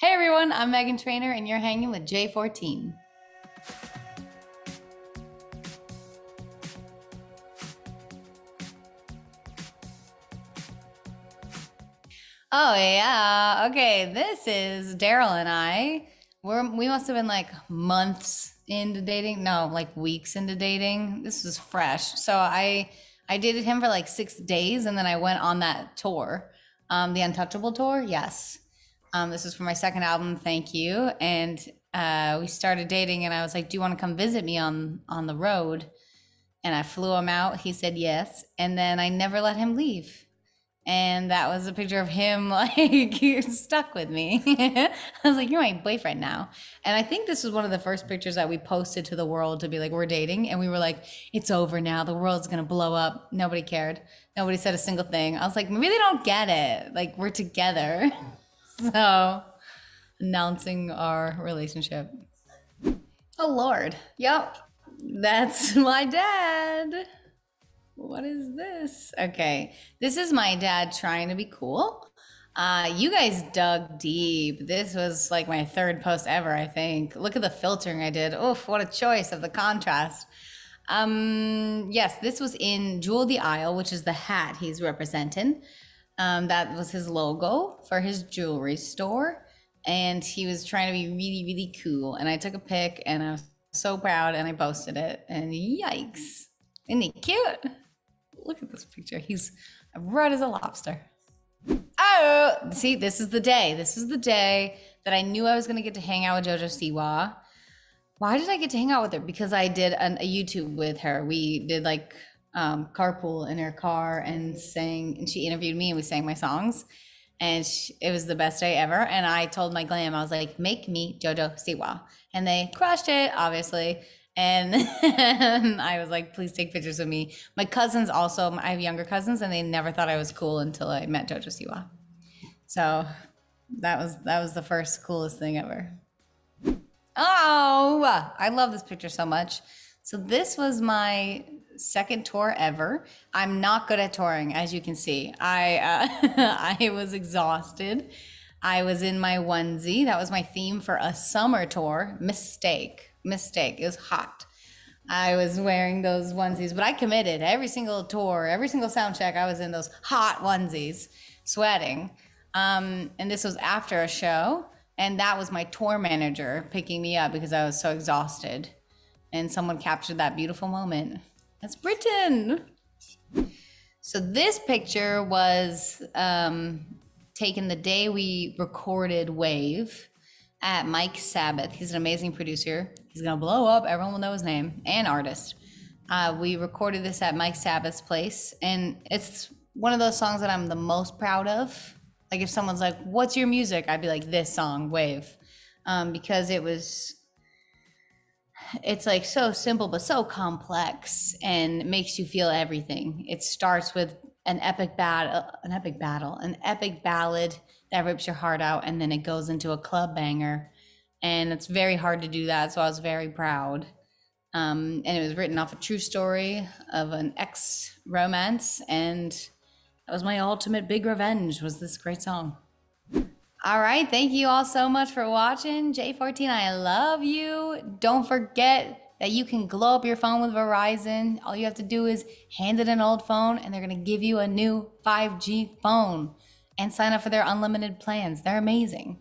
Hey everyone, I'm Meghan Trainor, and you're hanging with J14. Oh yeah. Okay, this is Daryl and I. We're we must have been like months into dating. No, like weeks into dating. This was fresh. So I I dated him for like six days, and then I went on that tour, um, the Untouchable tour. Yes. Um, this is for my second album. Thank you. And uh, we started dating, and I was like, "Do you want to come visit me on on the road?" And I flew him out. He said yes, and then I never let him leave and that was a picture of him like stuck with me. I was like, "You're my boyfriend now," and I think this was one of the first pictures that we posted to the world to be like, "We're dating," and we were like, "It's over now. The world's gonna blow up." Nobody cared. Nobody said a single thing. I was like, maybe they don't get it. Like we're together, so announcing our relationship. Oh Lord, yep, that's my dad what is this? Okay, this is my dad trying to be cool. Uh, you guys dug deep. This was like my third post ever, I think. Look at the filtering I did. Oof, what a choice of the contrast. Um, yes, this was in Jewel the Isle, which is the hat he's representing. Um, that was his logo for his jewelry store. And he was trying to be really, really cool. And I took a pic and I was so proud and I posted it. And yikes. Isn't he cute? look at this picture. He's red as a lobster. Oh, see, this is the day. This is the day that I knew I was going to get to hang out with JoJo Siwa. Why did I get to hang out with her? Because I did an, a YouTube with her. We did like um, carpool in her car and sang, and she interviewed me and we sang my songs. And she, it was the best day ever. And I told my glam, I was like, make me JoJo Siwa. And they crushed it, obviously. And, I was like, please take pictures of me. My cousins also, I have younger cousins, and they never thought I was cool until I met Jojo Siwa. So that was that was the first coolest thing ever. Oh, I love this picture so much. So this was my second tour ever. I'm not good at touring, as you can see. I uh, I was exhausted. I was in my onesie. That was my theme for a summer tour. Mistake mistake. It was hot. I was wearing those onesies, but I committed every single tour, every single sound check. I was in those hot onesies, sweating. Um, and this was after a show, and that was my tour manager picking me up because I was so exhausted. And someone captured that beautiful moment. That's Britain. So this picture was um, taken the day we recorded Wave at Mike Sabath. He's an amazing producer. He's gonna blow up. Everyone will know his name and artist. Uh, we recorded this at Mike Sabath's place, and it's one of those songs that I'm the most proud of. Like if someone's like, "What's your music?" I'd be like, "This song, Wave," um, because it was. It's like so simple but so complex and makes you feel everything. It starts with an epic battle, an epic battle, an epic ballad that rips your heart out, and then it goes into a club banger and it's very hard to do that. So I was very proud. Um, and it was written off a true story of an ex romance, and that was my ultimate big revenge. Was this great song? All right, thank you all so much for watching. J14, I love you. Don't forget that you can glow up your phone with Verizon. All you have to do is hand it an old phone, and they're gonna give you a new 5G phone and sign up for their unlimited plans. They're amazing.